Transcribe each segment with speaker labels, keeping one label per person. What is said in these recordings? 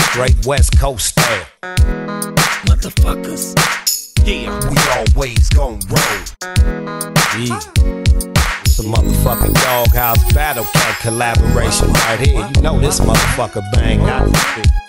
Speaker 1: Straight West Coast style.
Speaker 2: Motherfuckers.
Speaker 1: Yeah, we always gon' roll. Yeah. It's a motherfucking Dogghouse battle cat collaboration right here. You know this motherfucker bang out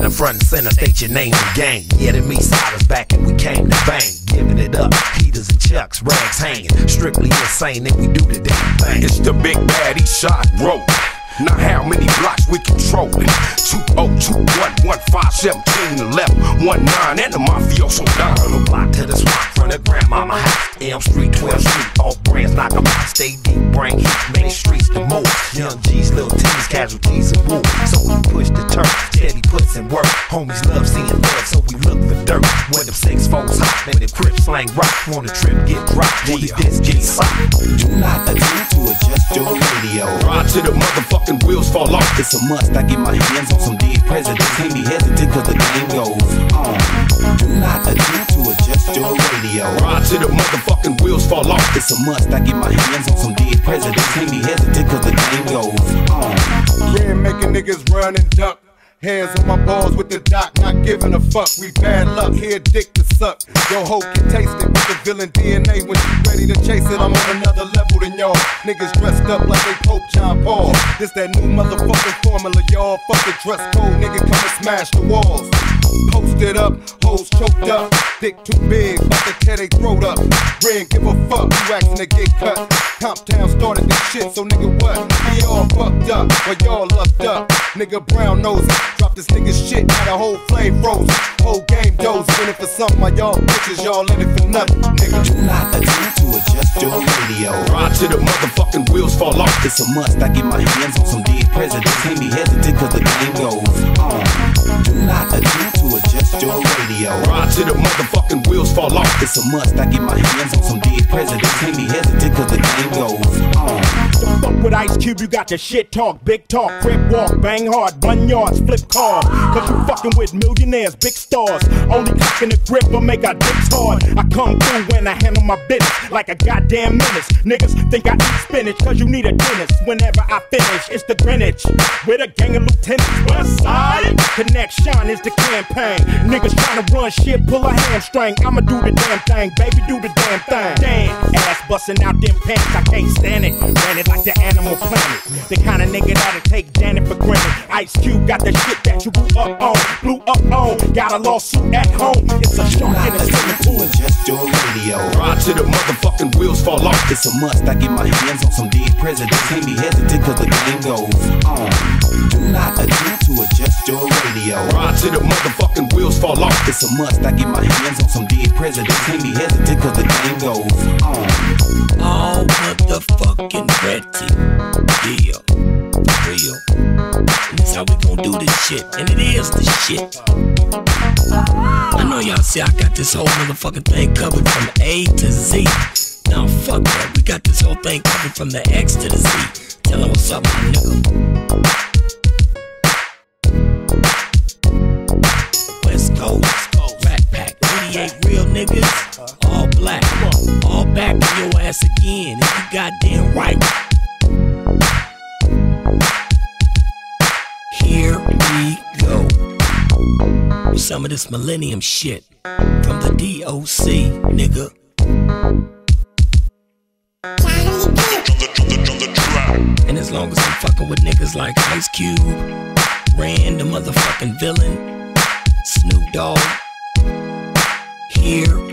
Speaker 1: in the front and center, state your name and gang. Yeah, the me side back and we came to bang. Giving it up, heaters and chucks, rags hanging. Strictly insane and we do the damn thing.
Speaker 3: It's the big baddie shot rope. Now how many blocks we controlling? 2021, 15, 17, 11, 19, and the mafioso down.
Speaker 1: The block to the swamp, from the grandmama house. Elm Street, 12th Street, all brands knock 'em out. Stay deep, brain heat, main streets the most. Young G's, little T's, casualties and wolves. So we push the turf, steady puts in work. Homies love seeing love, so we look for dirt. When them six folks hot, when them crips slang rock. On the trip get dropped, when the disc get socked.
Speaker 4: Do not attempt to adjust your radio.
Speaker 3: Ride to the motherfucking wheels fall off.
Speaker 4: It's a must. I get my hands on some dead presidents. Can't be hesitant cause the game goes on. Do not attempt to adjust your radio.
Speaker 3: Ride to the motherfucking wheels fall off.
Speaker 4: It's a must. I get my hands on some dead presidents. Can't be hesitant cause the game goes on.
Speaker 5: Yeah, making niggas run and duck. Hands on my balls with the doc, not giving a fuck. We bad luck, here dick to suck. Yo, hoe can taste it with the villain DNA. When she ready to chase it, I'm on another level than y'all. Niggas dressed up like they Pope John Paul. This that new motherfucking formula, y'all. Fuck the dress code, nigga, come and smash the walls. Posted up, hoes choked up. Dick too big, about to tear they throat up. Ring, give a fuck, you asking to get cut. Comptown started this shit, so nigga what? We all fucked up, but y'all lucked up. Nigga brown nose, drop this nigga shit, got a whole flame rose. Whole game dose, winning for something, my y'all bitches, y'all in it for nothing, nigga.
Speaker 4: Do not attempt to adjust your radio.
Speaker 3: Ride to the motherfucking wheels fall off.
Speaker 4: It's a must. I get my hands on some dead presidents. Can't be hesitant cause the game goes on. Do not attempt to adjust your radio.
Speaker 3: Ride to the motherfucking wheels fall off.
Speaker 4: It's a must. I get my hands on some dead presidents. Can't be hesitant cause the game
Speaker 6: Ice Cube, you got the shit talk, big talk, crib walk, bang hard, run yards, flip cars. Cause you fucking with millionaires, big stars. Only cocking the grip will make our dicks hard. I come through when I handle my business like a goddamn menace. Niggas think I eat spinach cause you need a dentist. Whenever I finish, it's the Greenwich with a gang of lieutenants. West side connection is the campaign. Niggas tryna run shit, pull a hamstring. I'ma do the damn thing, baby, do the damn thing. Damn, ass busting out them pants, I can't stand it. Ran it like the animal planet. The kind of nigga that'll take Janet for granted. Ice Cube got the shit that you grew up on, blew up on. Got a lawsuit at home. It's a
Speaker 4: Do
Speaker 6: shark
Speaker 4: not
Speaker 6: in a swimming
Speaker 4: attempt to
Speaker 6: pool.
Speaker 4: adjust your radio.
Speaker 3: Ride to the motherfucking wheels fall off.
Speaker 4: It's a must. I get my hands on some dead presidents. Can't be hesitant cause the game goes on. Do not attempt to adjust your radio.
Speaker 3: Ride to the motherfucking wheels fall off.
Speaker 4: It's a must. I get my hands on some dead presidents. Can't be hesitant cause the game goes on.
Speaker 2: Motherfucking. Yeah. For real. This how we gon' do this shit. And it is the shit. I know y'all see I got this whole motherfucking thing covered from A to Z. Now fuck that. We got this whole thing covered from the X to the Z. Tell 'em what's up, my nigga. West Coast, Rat Pack, 88 real niggas, ass again, if you goddamn right. Here we go. Some of this millennium shit from the DOC, nigga. And as long as I'm fucking with niggas like Ice Cube, Ren the motherfucking villain, Snoop Dogg, here